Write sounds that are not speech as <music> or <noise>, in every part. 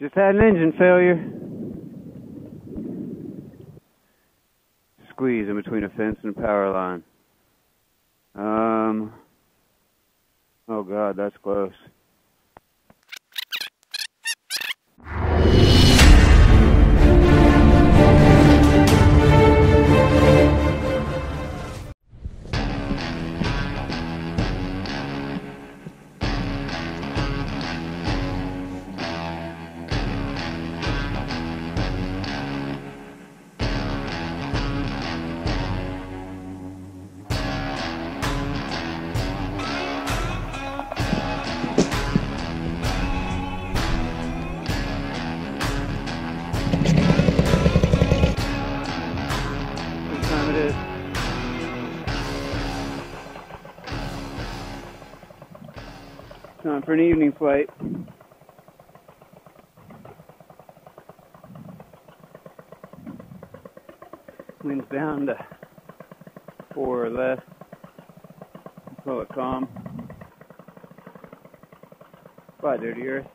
Just had an engine failure. Squeeze in between a fence and a power line. Um. Oh God, that's close. Time for an evening flight. Wind's down to four or less. Call it calm. Bye, dirty earth.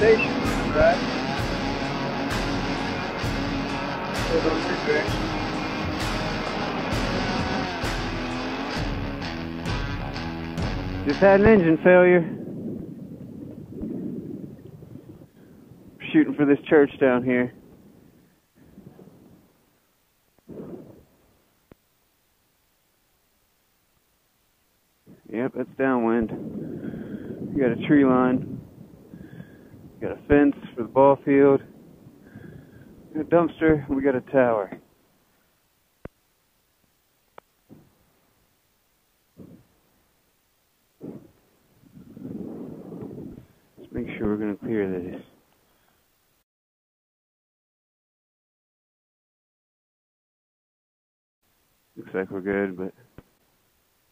Precipitation, right? Direction. Just had an engine failure. Shooting for this church down here. Yep, that's downwind. You got a tree line. We got a fence for the ball field. We got a dumpster. We got a tower. Let's make sure we're going to clear this. Looks like we're good, but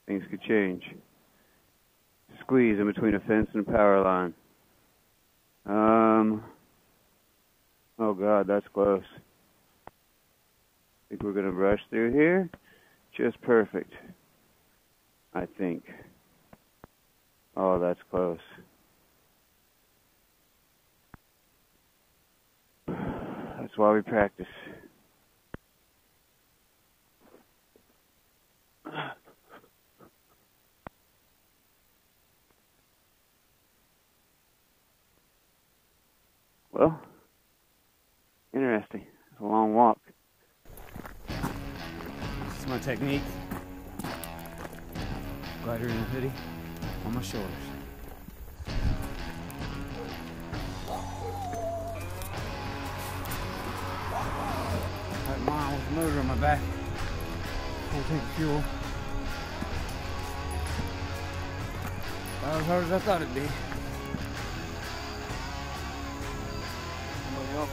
things could change. Squeeze in between a fence and a power line. Um. Oh God, that's close. I Think we're gonna rush through here? Just perfect. I think. Oh, that's close. <sighs> That's why we practice. Well, interesting. It's a long walk. This is my technique. Glider in a hoodie on my shoulders. Mine with a motor on my back. Can't take fuel. Not as hard as I thought it'd be.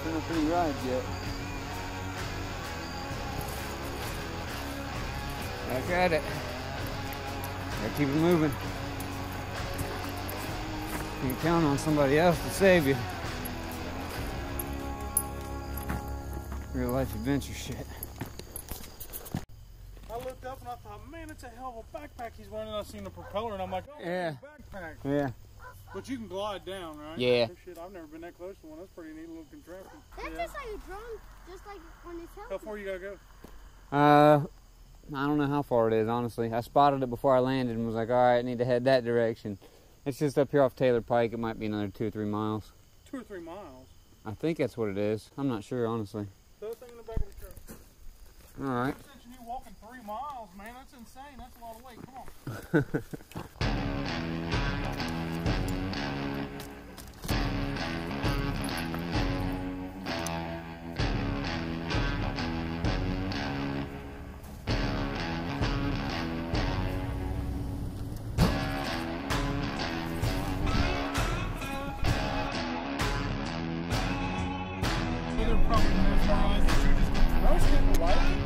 Well, y'all finished any rides yet? Back at it. Gotta keep it moving. You can count on somebody else to save you. Real life adventure shit. I looked up and I thought, man, it's a hell of a backpack he's wearing. And I seen the propeller and I'm like, oh, Yeah. backpack. Yeah. But you can glide down, right? Yeah. Oh, shit, I've never been that close to one. That's pretty neat little contraption. That's Yeah. just like a drone, just like on this How far you gotta go? Uh, I don't know how far it is, honestly. I spotted it before I landed and was like, all right, I need to head that direction. It's just up here off Taylor Pike. It might be another two or three miles. Two or three miles. I think that's what it is. I'm not sure, honestly. Throw the thing in the back of the truck. All right. Since you walking three miles, man, that's insane. That's a lot of weight. Come on. <laughs> Roasted what?